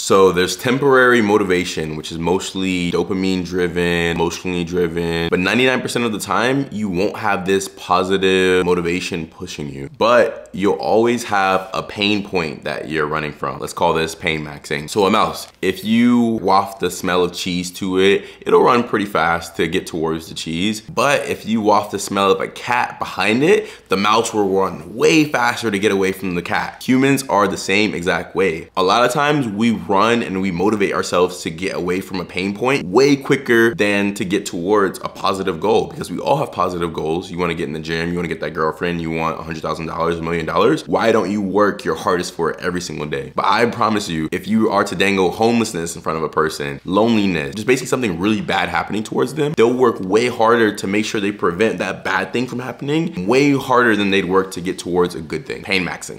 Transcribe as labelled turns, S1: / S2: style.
S1: So there's temporary motivation, which is mostly dopamine driven, emotionally driven, but 99% of the time, you won't have this positive motivation pushing you. But you'll always have a pain point that you're running from. Let's call this pain maxing. So a mouse, if you waft the smell of cheese to it, it'll run pretty fast to get towards the cheese. But if you waft the smell of a cat behind it, the mouse will run way faster to get away from the cat. Humans are the same exact way. A lot of times we run and we motivate ourselves to get away from a pain point way quicker than to get towards a positive goal because we all have positive goals. You wanna get in the gym, you wanna get that girlfriend, you want $100,000, a million dollars. Why don't you work your hardest for it every single day? But I promise you, if you are to dangle homelessness in front of a person, loneliness, just basically something really bad happening towards them, they'll work way harder to make sure they prevent that bad thing from happening, way harder than they'd work to get towards a good thing. Pain maxing.